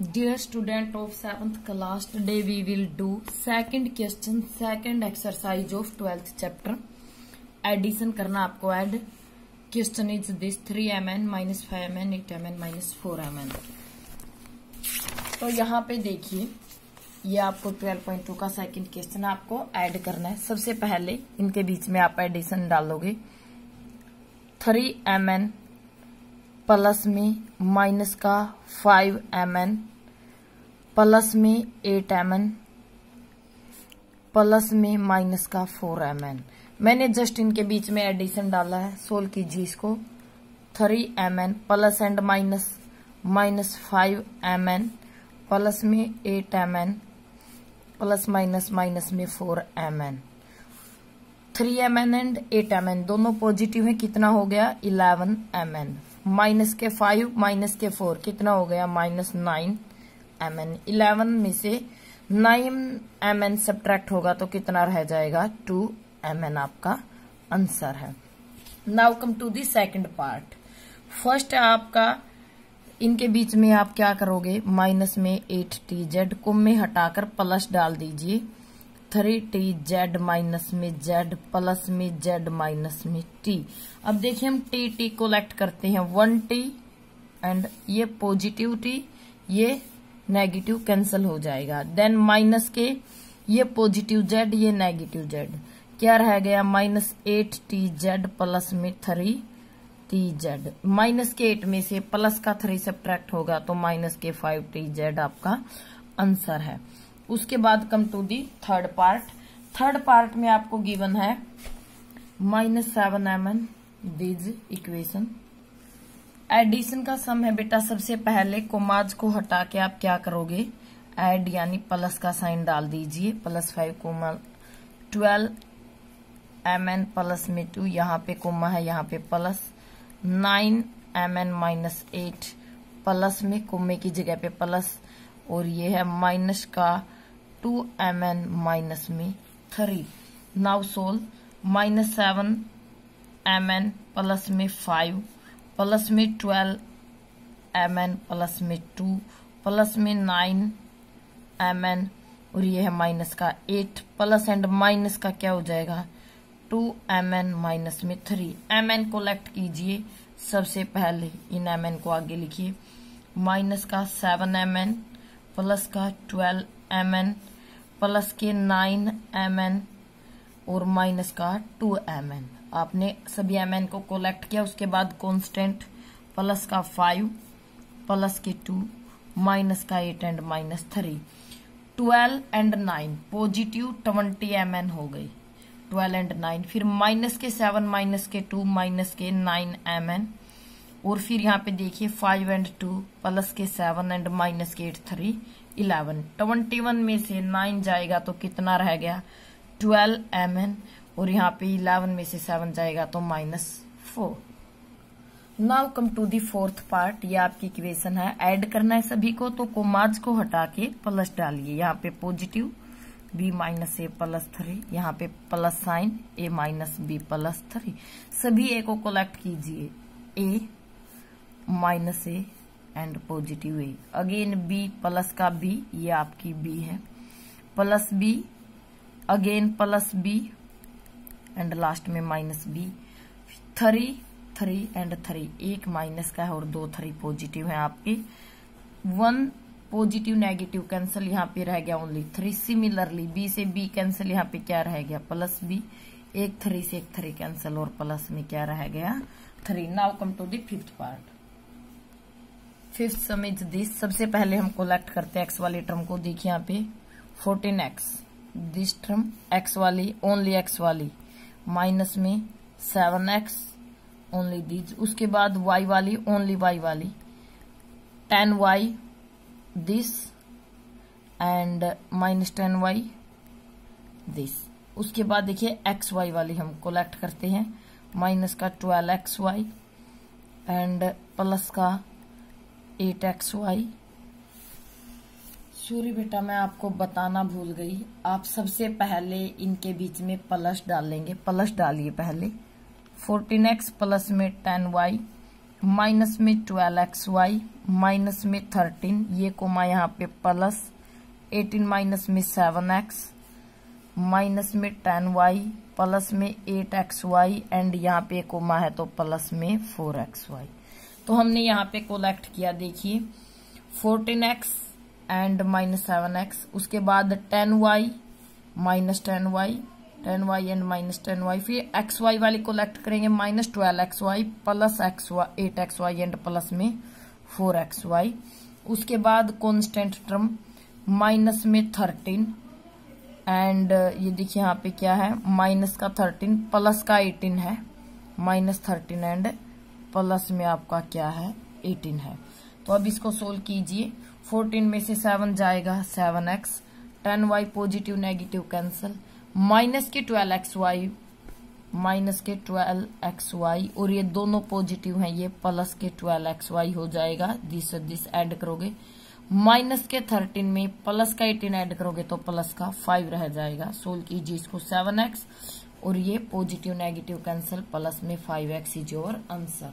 Dear student of 7th class, today we will do second question, second exercise of 12th chapter. Addition करना आपको add. Question is this 3mn minus 5mn 8mn minus 4mn. तो यहाँ पे देखिए ये आपको 12.2 का सेकंड क्वेश्चन आपको ऐड करना है सबसे पहले इनके बीच में आप एडिशन डालोगे थ्री एम प्लस में माइनस का फाइव एम एन प्लस में एट एम एन, प्लस में माइनस का फोर एम एन। मैंने जस्ट इनके बीच में एडिशन डाला है सोल्व कीजिए इसको। Three M N plus and minus minus five M N plus में eight M N plus minus minus में four M N three M N and eight M N दोनों पॉजिटिव है, कितना हो गया? इलेवन एम एन माइनस के five minus के four कितना हो गया? Minus nine M N eleven में से नाइन एम एन सब्ट्रैक्ट होगा तो कितना रह जाएगा? टू एम एन आपका आंसर है। Now come to the second part first आपका, इनके बीच में आप क्या करोगे? माइनस में एट टी जेड कुम में हटाकर प्लस डाल दीजिए। थ्री टी जेड माइनस में जेड प्लस में जेड माइनस में टी। अब देखिए हम टी टी कोलेक्ट करते हैं। वन टी एंड ये पॉजिटिव टी, ये नेगेटिव कैंसिल हो जाएगा। देन माइनस के ये पॉजिटिव जेड ये नेगेटिव जेड क्या रह गया? Minus eight T Z plus में थ्री टी जेड माइनस के एट में से प्लस का थ्री सब्ट्रैक्ट होगा तो माइनस के फाइव टी जेड आपका आंसर है। उसके बाद come to the third part third part में आपको गिवन है minus seven M N this equation addition का सम है बेटा सबसे पहले कोमाज को हटा के आप क्या करोगे? एड यानी प्लस का साइन डाल दीजिए। Plus five comma twelve M N plus में टू यहाँ पे कोमा है, यहाँ पे plus nine M N minus eight plus में कोमे की जगह पे प्लस और ये है माइनस का टू एम एन माइनस में three now solve minus seven M N plus में फाइव प्लस में ट्वेल्व एम एन प्लस में टू प्लस में नाइन एम एन और ये है माइनस का एट प्लस एंड माइनस का क्या हो जाएगा? टू एम एन माइनस में थ्री एम एन को लेक्ट कीजिए। सबसे पहले इन एम एन को आगे लिखिए। माइनस का सेवन एम एन प्लस का ट्वेल्व एम एन प्लस के नाइन एम एन और माइनस का टू एम एन। आपने सभी एम एन को कोलेक्ट किया, उसके बाद कांस्टेंट प्लस का फाइव प्लस के टू माइनस का eight and minus three twelve and nine positive twenty M N हो गई। ट्वेल्व एंड नाइन फिर माइनस के सेवन माइनस के टू माइनस के नाइन एम एन और फिर यहाँ पे देखिए फाइव एंड टू प्लस के सेवन एंड माइनस के eight three eleven twenty one में से नाइन जाएगा तो कितना रह गया? ट्वेल्व एम एन, और यहाँ पे इलेवन में से सेवन जाएगा तो minus four. Now come to the fourth part, ये आपकी इक्वेशन है। ऐड करना है सभी को तो कोमाज को हटा के प्लस डालिए। यहाँ पे positive, B minus A plus three. यहाँ पे plus sign, A minus B plus three. सभी ए को कलेक्ट कीजिए। A minus A and positive A. Again B plus का बी, ये आपकी बी है। Plus B again plus B and last में minus B three three and three एक minus का है और दो थ्री पॉजिटिव है आपके. वन पॉजिटिव नेगेटिव कैंसिल यहाँ पे रह गया ओनली थ्री सिमिलरली बी से बी कैंसिल यहाँ पे क्या रह गया? प्लस बी एक थ्री से एक थ्री कैंसिल और प्लस में क्या रह गया? Three now come to the fifth part fifth sum this सबसे पहले हम कोलेक्ट करते हैं एक्स वाले टर्म को. देखिए यहाँ पे. Fourteen X this term X वाली ओनली एक्स वाली माइनस में सेवन एक्स ओनली दीज उसके बाद वाई वाली ओनली वाई वाली ten Y this and minus ten Y this उसके बाद देखिए एक्स वाई वाली हम कोलेक्ट करते हैं माइनस का twelve X Y and plus का एट एक्स वाई सॉरी बेटा मैं आपको बताना भूल गई। आप सबसे पहले इनके बीच में प्लस डालेंगे। प्लस डालिए पहले। फोर्टीन एक्स प्लस में टेन वाई, माइनस में ट्वेल्व एक्स वाई, माइनस में थर्टीन, ये कोमा यहाँ पे प्लस, एटीन माइनस में सेवन एक्स, माइनस में टेन वाई, प्लस में एट एक्स वाई, एंड यहाँ पे कोमा है तो प्लस में फोर एक्स वाई। तो हमने यहाँ पे कोलेक्ट किया, देखिए। Fourteen X and minus seven X उसके बाद ten Y minus ten Y ten Y and minus ten Y फिर एक्स वाई वाली कोलेक्ट करेंगे minus twelve X Y plus X Y eight X Y and plus में four x Y उसके बाद constant term minus में thirteen and ये देखिए यहाँ पे क्या है? माइनस का थर्टीन प्लस का एटीन है. माइनस थर्टीन एंड प्लस में आपका क्या है? एटीन है. तो अब इसको सोल्व कीजिए। फोर्टीन में से सेवन जाएगा, seven X, ten Y positive, negative cancel. Minus के ट्वेल्व एक्स वाई, माइनस के ट्वेल्व एक्स वाई, और ये दोनों पॉजिटिव हैं, ये प्लस के ट्वेल्व एक्स वाई हो जाएगा। दिस दिस ऐड करोगे। माइनस के थर्टीन में प्लस का एटीन ऐड करोगे तो प्लस का फाइव रह जाएगा। सोल्व कीजिए इसको सेवन एक्स, और ये पॉजिटिव, नेगेटिव कैंसिल, प्लस में five X is your answer.